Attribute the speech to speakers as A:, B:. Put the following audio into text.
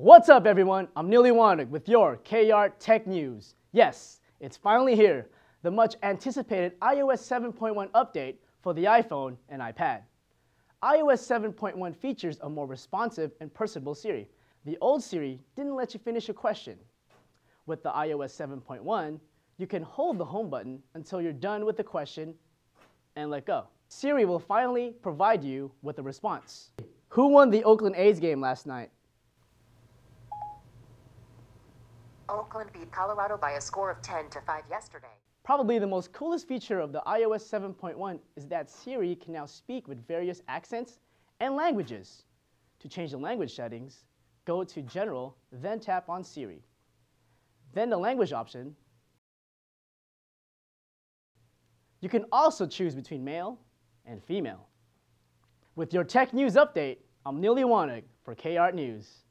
A: What's up, everyone? I'm Neil Liwanag with your KR Tech News. Yes, it's finally here, the much anticipated iOS 7.1 update for the iPhone and iPad. iOS 7.1 features a more responsive and personable Siri. The old Siri didn't let you finish a question. With the iOS 7.1, you can hold the home button until you're done with the question and let go. Siri will finally provide you with a response. Who won the Oakland A's game last night?
B: Oakland beat Colorado by a score of 10 to 5 yesterday.
A: Probably the most coolest feature of the iOS 7.1 is that Siri can now speak with various accents and languages. To change the language settings, go to General, then tap on Siri. Then the language option. You can also choose between male and female. With your tech news update, I'm Neil Liwanag for KArt News.